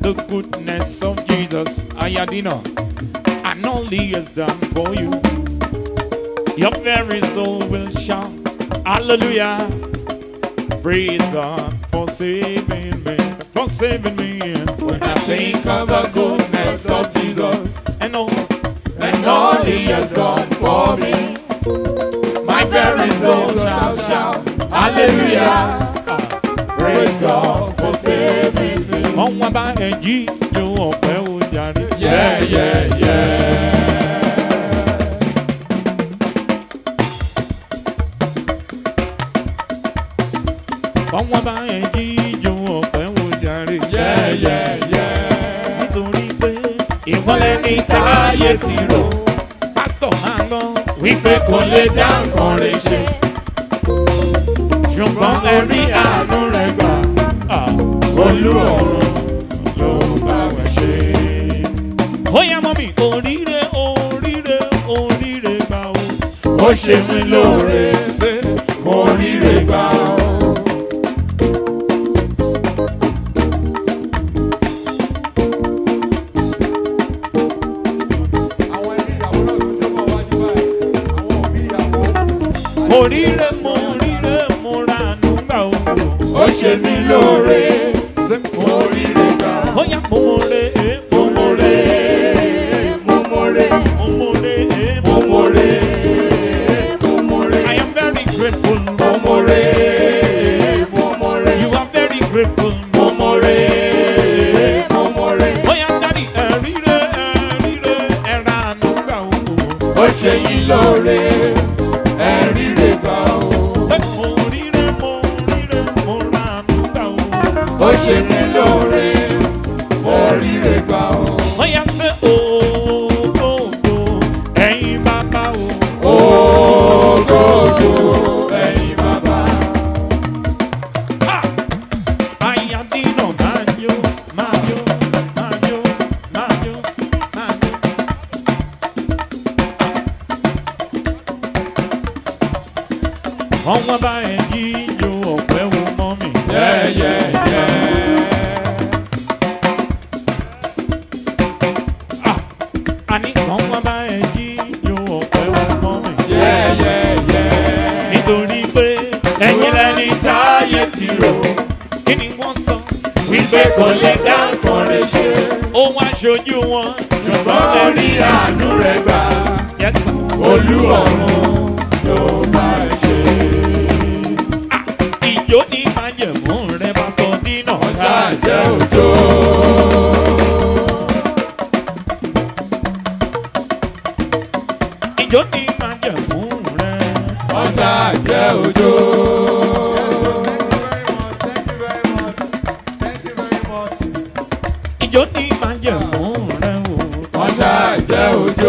the goodness of Jesus. Ayadino, and all he has done for you. Your very soul will shout, Hallelujah. Praise God for saving me, for saving me. When I think of the goodness of Jesus and all, and all he has done for me, my very soul shall shout, Hallelujah. Ah, praise God. wọ́n bá ẹ̀jí ju ọ̀pẹ́ o jàre. yẹ́yẹ́yẹ́. wọ́n bá ẹ̀jí ju ọ̀pẹ́ o jàre. yẹ́yẹ́yẹ́. nítorí pé ìmọ́lẹ̀ ní táyé ti rò pásítọ̀ máa ń lọ wípé kò lè dá nǹkan rẹ̀ ṣe ṣùgbọ́n ẹ̀rí àánú rẹ̀ gbà ah. olú ọ̀run. Oya mami, mọ́ mi oríire oríire oríire gbà o. ó ṣe mí lóore ṣe mo ríire gbà o. oríire mo ríire mo ranú o. ó ṣe mí grateful. Mo mọ mo mọ re. Bóyá dádì ẹ̀rí re, ẹ̀rí re, ẹ̀ránú ọwọ́n bá ẹ̀ ní ìlú ọ̀pẹ́ wo mọ́ mi. àní ah, ọwọ́n bá ẹ̀ ní ìlú ọ̀pẹ́ wo mọ́ mi. nítorí pé ẹ̀yin lẹni táyé ti rò kí ni wọ́n sọ wípé kò lè dá nǹkan rẹ̀ ṣe. ó wá ṣojú wọn. ṣùgbọ́n ó rí àánú rẹ̀ gbà. olú ọ̀run ló máa ṣe òjò ní májẹ̀mú rẹ̀ pásítọ̀ nínà. ọjà jẹ́ òjò. ìjọ ní májẹ̀mú rẹ̀. ọjà jẹ́ òjò. ìjọ ní májẹ̀mú rẹ̀ o. ọjà jẹ́ òjò.